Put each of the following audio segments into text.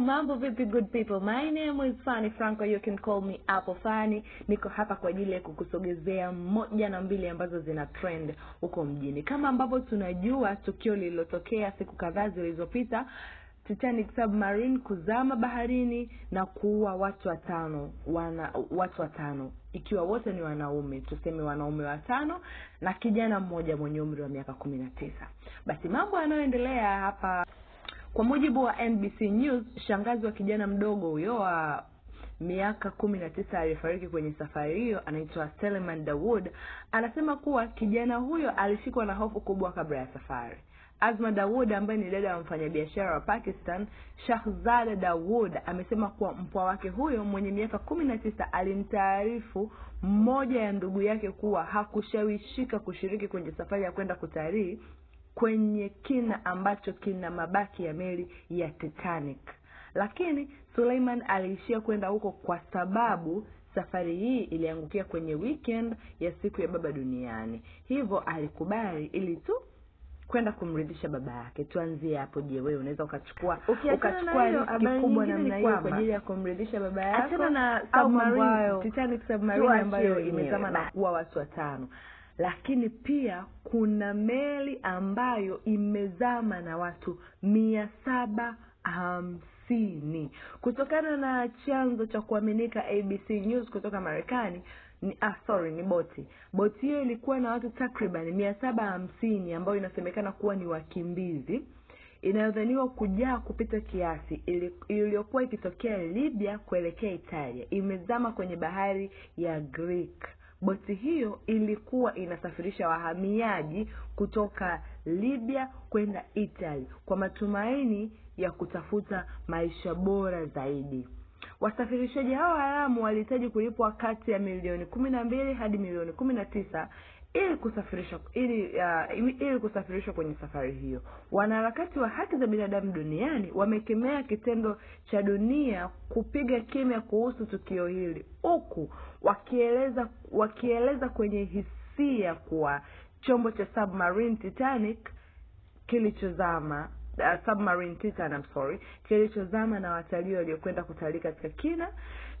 mambo vipi good people? My name is Fanny Franco you can call me Apple Fanny niko hapa kwa ajili ya kukusogezea moja na mbili ambazo zina trend huko mjini. Kama ambavyo tunajua tukio lililotokea siku kadhaa zilizopita Titanic submarine kuzama baharini na kuua watu watano wana watu watano. Ikiwa wote ni wanaume tuseme wanaume watano na kijana mmoja mwenye umri wa miaka kumi na tisa. Basi mambo yanayoendelea hapa kwa mujibu wa NBC News, shangazi wa kijana mdogo huyo wa miaka kumi na tisa aliyefariki kwenye safari hiyo anaitwa Seleman Dawood anasema kuwa kijana huyo alishikwa na hofu kubwa kabla ya safari. Azma Dawood ambaye ni dada ya mfanyabiashara wa Pakistan Shahzada Dawood amesema kuwa mpwa wake huyo mwenye miaka kumi na tisa alimtaarifu mmoja ya ndugu yake kuwa hakushawishika kushiriki kwenye safari ya kwenda kutalii kwenye kina ambacho kina mabaki ya meli ya Titanic. Lakini Suleiman aliishia kwenda huko kwa sababu safari hii iliangukia kwenye weekend ya siku ya baba duniani, hivyo alikubali ili tu kwenda kumridhisha baba yake. Tuanzie hapo. Je, wewe unaweza ukachukua ukachukua riski kubwa namna hiyo kwa ajili ya kumridhisha baba yako na submarine, Titanic submarine ambayo imezama na kuwa watu watano lakini pia kuna meli ambayo imezama na watu mia saba hamsini. Kutokana na chanzo cha kuaminika abc news kutoka marekani ni ah, sorry ni boti. Boti hiyo ilikuwa na watu takriban mia saba hamsini ambayo inasemekana kuwa ni wakimbizi. Inayodhaniwa kujaa kupita kiasi iliyokuwa ikitokea libya kuelekea italia. Imezama kwenye bahari ya greek boti hiyo ilikuwa inasafirisha wahamiaji kutoka libya kwenda italy kwa matumaini ya kutafuta maisha bora zaidi wasafirishaji hao haramu walihitaji kulipwa kati ya milioni kumi na mbili hadi milioni kumi na tisa ili kusafirishwa ili uh, ili kusafirishwa kwenye safari hiyo. Wanaharakati wa haki za binadamu duniani wamekemea kitendo cha dunia kupiga kimya kuhusu tukio hili huku wakieleza wakieleza kwenye hisia kuwa chombo cha submarine titanic kilichozama uh, submarine titan I'm sorry kilichozama na watalii waliokwenda kutalii katika kina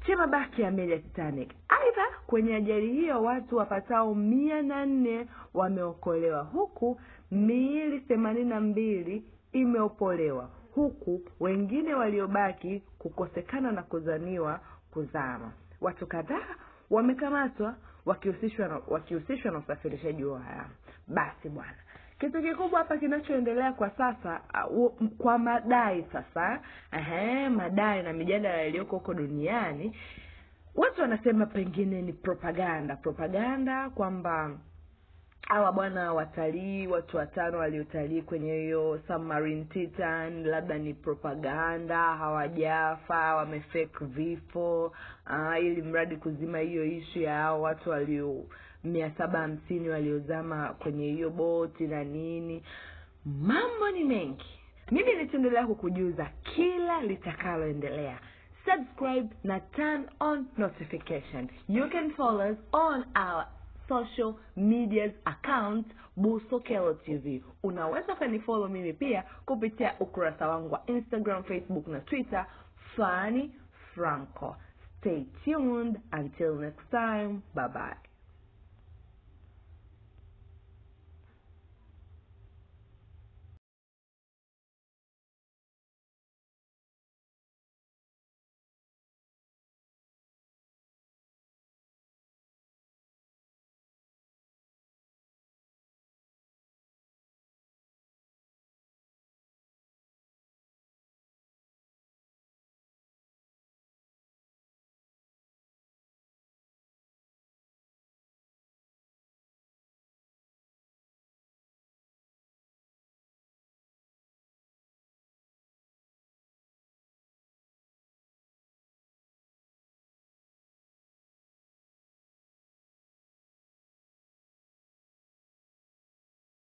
cha mabaki ya meli ya titanic. Aidha kwenye ajali hiyo watu wapatao mia na nne wameokolewa huku miili themanini na mbili imeopolewa huku wengine waliobaki kukosekana na kuzaniwa kuzama. Watu kadhaa wamekamatwa wakihusishwa na wakihusishwa na usafirishaji wa haramu basi bwana kitu kikubwa hapa kinachoendelea kwa sasa kwa madai sasa ehe, madai na mijadala iliyoko huko duniani watu wanasema pengine ni propaganda propaganda kwamba hawa bwana watalii watu watano waliotalii kwenye hiyo submarine titan labda ni propaganda hawajafa wamefake vifo uh, ili mradi kuzima hiyo ishu ya hao watu walio mia saba hamsini waliozama kwenye hiyo boti na nini. Mambo ni mengi. Mimi nitaendelea kukujuza kila litakaloendelea. Subscribe na turn on notification you can follow us on our social medias account busokelo tv unaweza ukanifollow mimi pia kupitia ukurasa wangu wa instagram facebook na twitter fani franco. Stay tuned. Until next time. Bye bye